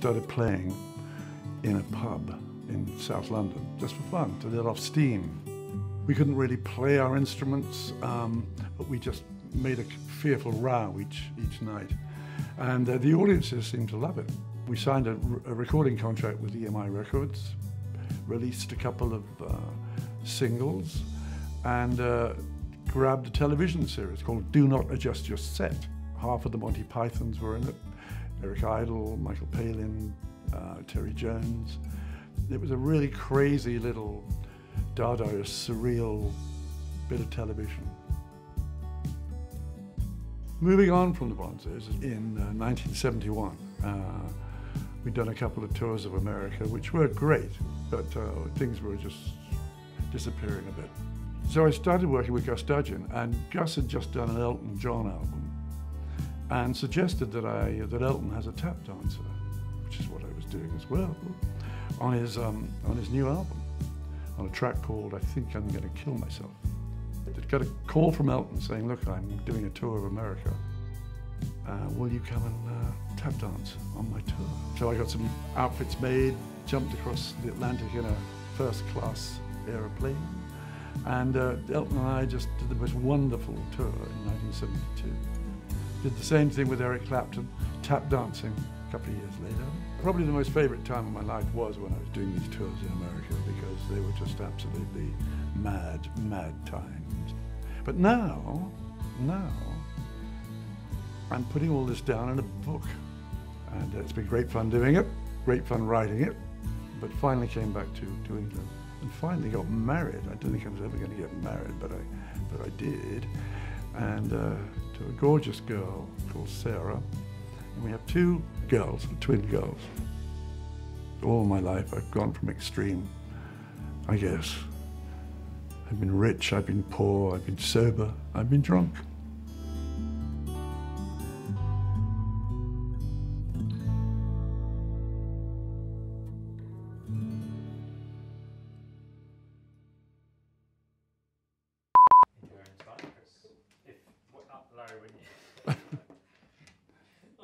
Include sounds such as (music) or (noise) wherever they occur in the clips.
started playing in a pub in South London just for fun, to let off steam. We couldn't really play our instruments, um, but we just made a fearful row each, each night. And uh, the audiences seemed to love it. We signed a, a, recording contract with EMI Records, released a couple of uh, singles, and uh, grabbed a television series called Do Not Adjust Your Set. Half of the Monty Pythons were in it. Eric Idle, Michael Palin, uh, Terry Jones. It was a really crazy little Dadaist, surreal bit of television. Moving on from the Bonzos, in uh, 1971, uh, we'd done a couple of tours of America, which were great, but uh, things were just disappearing a bit. So I started working with Gus Dudgeon, and Gus had just done an Elton John album, and suggested that I that Elton has a tap dancer, which is what I was doing as well, on his um, on his new album, on a track called "I Think I'm Going to Kill Myself." I got a call from Elton saying, "Look, I'm doing a tour of America. Uh, will you come and uh, tap dance on my tour?" So I got some outfits made, jumped across the Atlantic in a first-class aeroplane and uh, Elton and I just did the most wonderful tour in 1972. Did the same thing with Eric Clapton, tap dancing a couple of years later. Probably the most favorite time of my life was when I was doing these tours in America because they were just absolutely mad, mad times. But now, now, I'm putting all this down in a book. And uh, it's been great fun doing it, great fun writing it, but finally came back to, to England and finally got married. I didn't think I was ever going to get married, but I, but I did. And uh, to a gorgeous girl called Sarah. And we have two girls, twin girls. All my life I've gone from extreme, I guess. I've been rich, I've been poor, I've been sober, I've been drunk. (laughs)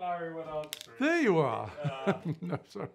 Larry went on. There you are. Uh, (laughs) no, sorry.